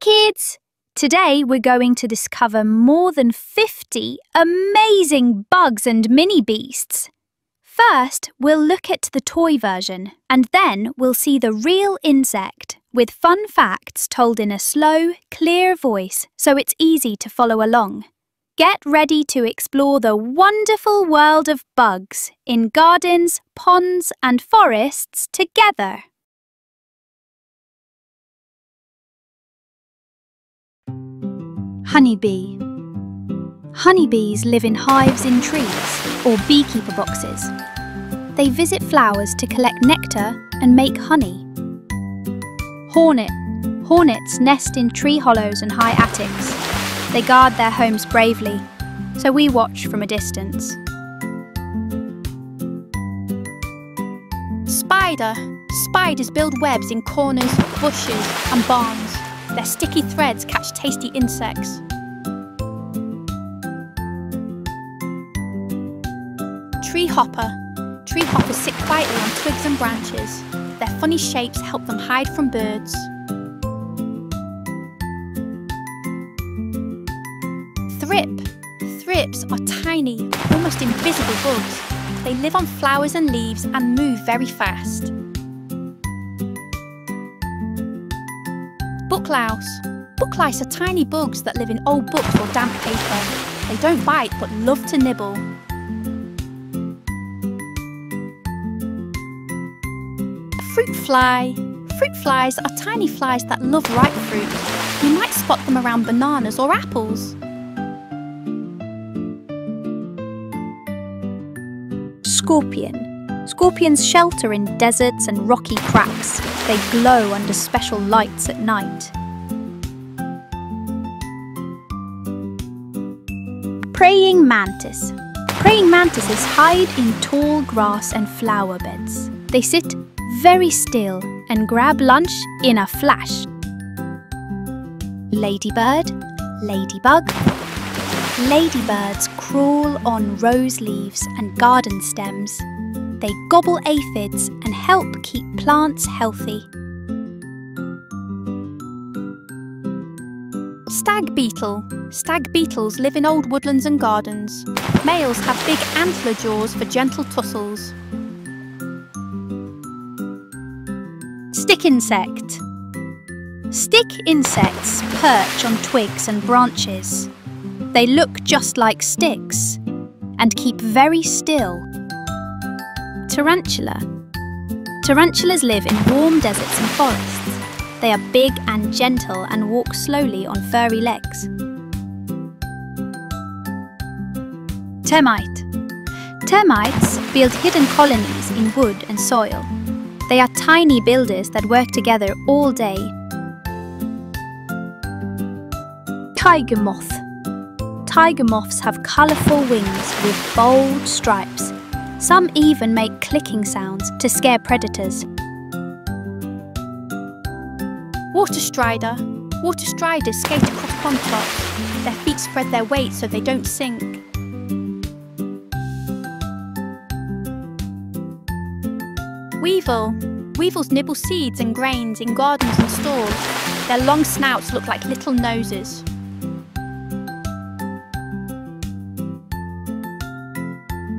kids! Today we're going to discover more than 50 amazing bugs and mini beasts. First, we'll look at the toy version and then we'll see the real insect with fun facts told in a slow, clear voice so it's easy to follow along. Get ready to explore the wonderful world of bugs in gardens, ponds and forests together. Honeybee Honeybees live in hives in trees or beekeeper boxes. They visit flowers to collect nectar and make honey. Hornet Hornets nest in tree hollows and high attics. They guard their homes bravely, so we watch from a distance. Spider. Spiders build webs in corners, bushes and barns. Their sticky threads catch tasty insects. Tree hopper. Tree hoppers sit quietly on twigs and branches. Their funny shapes help them hide from birds. Thrip. Thrips are tiny, almost invisible bugs. They live on flowers and leaves and move very fast. Booklice are tiny bugs that live in old books or damp paper. They don't bite but love to nibble. Fruit fly. Fruit flies are tiny flies that love ripe fruit. You might spot them around bananas or apples. Scorpion Scorpions shelter in deserts and rocky cracks. They glow under special lights at night. Praying mantis. Praying mantises hide in tall grass and flower beds. They sit very still and grab lunch in a flash. Ladybird, ladybug. Ladybirds crawl on rose leaves and garden stems. They gobble aphids and help keep plants healthy. Stag beetle. Stag beetles live in old woodlands and gardens. Males have big antler jaws for gentle tussles. Stick insect. Stick insects perch on twigs and branches. They look just like sticks and keep very still tarantula. Tarantulas live in warm deserts and forests. They are big and gentle and walk slowly on furry legs. Termite. Termites build hidden colonies in wood and soil. They are tiny builders that work together all day. Tiger moth. Tiger moths have colourful wings with bold stripes some even make clicking sounds to scare predators. Water strider. Water striders skate across pond tops. Their feet spread their weight so they don't sink. Weevil. Weevils nibble seeds and grains in gardens and stores. Their long snouts look like little noses.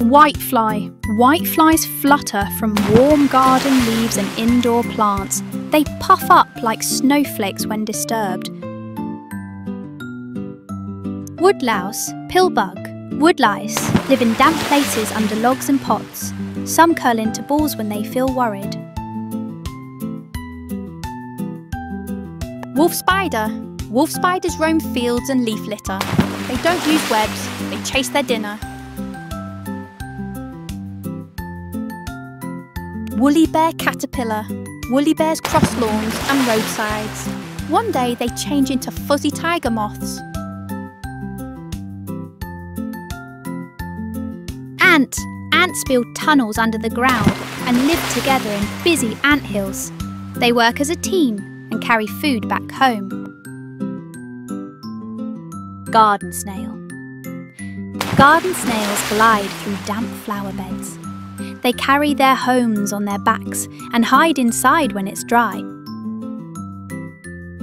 Whitefly. Whiteflies flutter from warm garden leaves and indoor plants. They puff up like snowflakes when disturbed. Woodlouse, pillbug, woodlice live in damp places under logs and pots. Some curl into balls when they feel worried. Wolf spider. Wolf spiders roam fields and leaf litter. They don't use webs, they chase their dinner. Woolly bear caterpillar. Woolly bears cross lawns and roadsides. One day they change into fuzzy tiger moths. Ant. Ants build tunnels under the ground and live together in busy ant hills. They work as a team and carry food back home. Garden snail. Garden snails glide through damp flower beds. They carry their homes on their backs and hide inside when it's dry.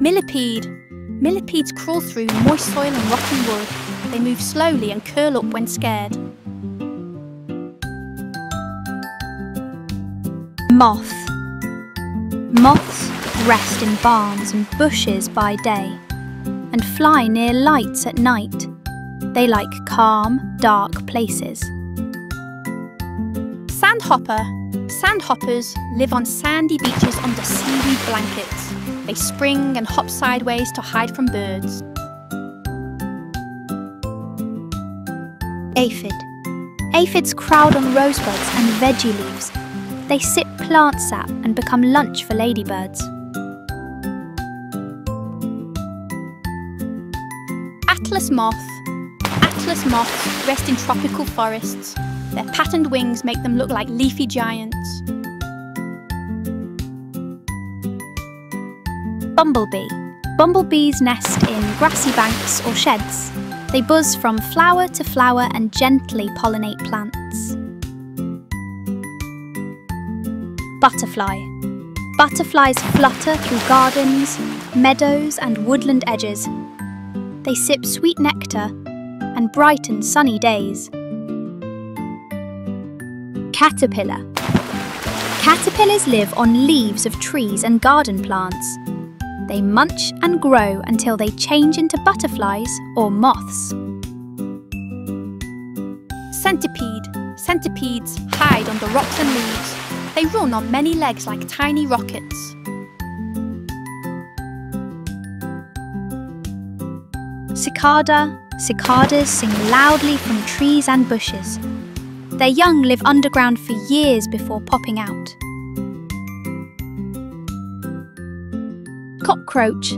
Millipede. Millipedes crawl through moist soil and rotten wood. They move slowly and curl up when scared. Moth. Moths rest in barns and bushes by day and fly near lights at night. They like calm, dark places. Sandhopper. Sandhoppers live on sandy beaches under seaweed blankets. They spring and hop sideways to hide from birds. Aphid. Aphids crowd on rosebuds and veggie leaves. They sip plant sap and become lunch for ladybirds. Atlas moth. Atlas moths rest in tropical forests. Their patterned wings make them look like leafy giants. Bumblebee. Bumblebees nest in grassy banks or sheds. They buzz from flower to flower and gently pollinate plants. Butterfly. Butterflies flutter through gardens, meadows, and woodland edges. They sip sweet nectar and brighten sunny days. Caterpillar. Caterpillars live on leaves of trees and garden plants. They munch and grow until they change into butterflies or moths. Centipede. Centipedes hide under rocks and leaves. They run on many legs like tiny rockets. Cicada. Cicadas sing loudly from trees and bushes. Their young live underground for years before popping out. Cockroach.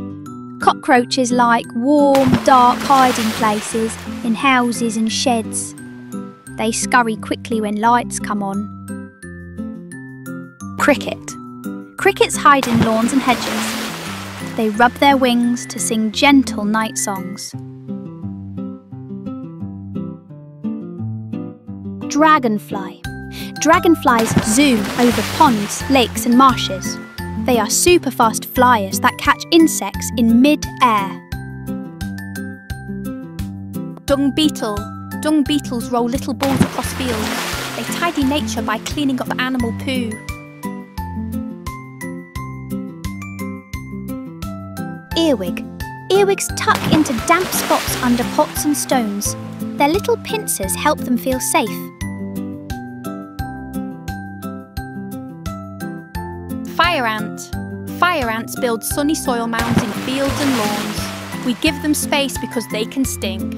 Cockroaches like warm, dark hiding places in houses and sheds. They scurry quickly when lights come on. Cricket. Crickets hide in lawns and hedges. They rub their wings to sing gentle night songs. Dragonfly. Dragonflies zoom over ponds, lakes, and marshes. They are super fast flyers that catch insects in mid-air. Dung beetle. Dung beetles roll little balls across fields. They tidy nature by cleaning up animal poo. Earwig. Earwigs tuck into damp spots under pots and stones. Their little pincers help them feel safe. Fire ant. Fire ants build sunny soil mounds in fields and lawns. We give them space because they can sting.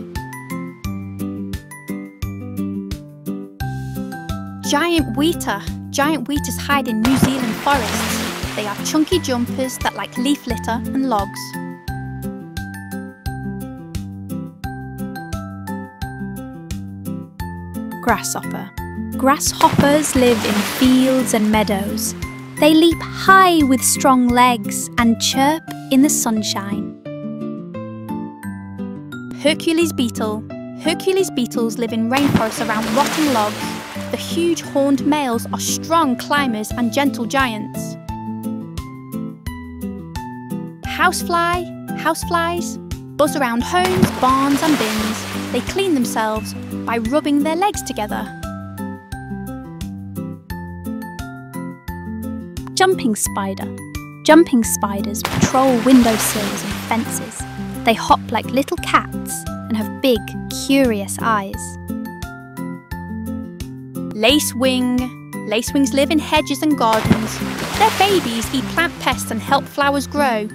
Giant weta. Giant wetas hide in New Zealand forests. They are chunky jumpers that like leaf litter and logs. Grasshopper. Grasshoppers live in fields and meadows. They leap high with strong legs and chirp in the sunshine. Hercules beetle. Hercules beetles live in rainforests around rotten logs. The huge horned males are strong climbers and gentle giants. Housefly. Houseflies buzz around homes, barns, and bins. They clean themselves by rubbing their legs together. Jumping spider. Jumping spiders patrol windowsills and fences. They hop like little cats and have big, curious eyes. Lacewing. Lacewings live in hedges and gardens. Their babies eat plant pests and help flowers grow.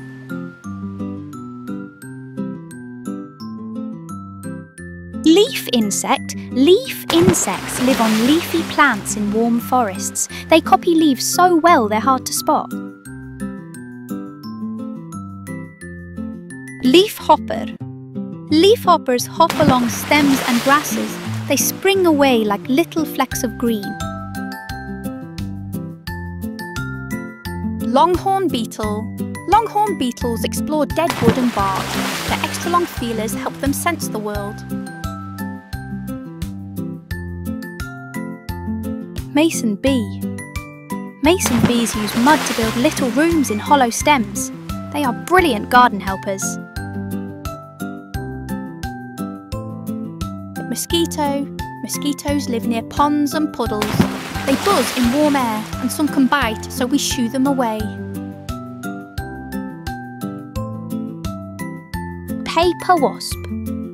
Leaf insect. Leaf insects live on leafy plants in warm forests. They copy leaves so well they're hard to spot. Leaf hopper. Leaf hoppers hop along stems and grasses. They spring away like little flecks of green. Longhorn beetle. Longhorn beetles explore dead wood and bark. Their extra long feelers help them sense the world. Mason bee. Mason bees use mud to build little rooms in hollow stems. They are brilliant garden helpers. Mosquito. Mosquitoes live near ponds and puddles. They buzz in warm air and some can bite, so we shoo them away. Paper wasp.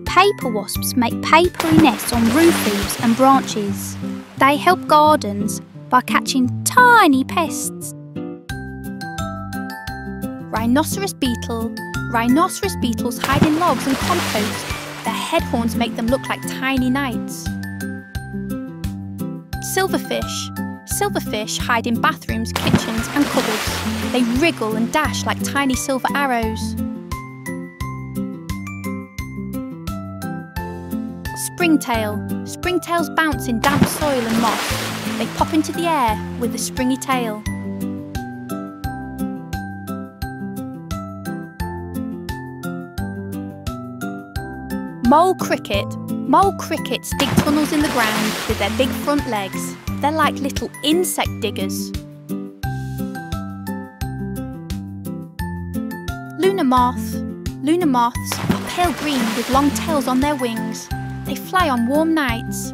Paper wasps make papery nests on roof leaves and branches. They help gardens by catching tiny pests. Rhinoceros beetle. Rhinoceros beetles hide in logs and compost. Their head horns make them look like tiny knights. Silverfish. Silverfish hide in bathrooms, kitchens, and cupboards. They wriggle and dash like tiny silver arrows. Springtail. Springtails bounce in damp soil and moss. They pop into the air with a springy tail. Mole cricket. Mole crickets dig tunnels in the ground with their big front legs. They're like little insect diggers. Luna moth. Luna moths are pale green with long tails on their wings. They fly on warm nights.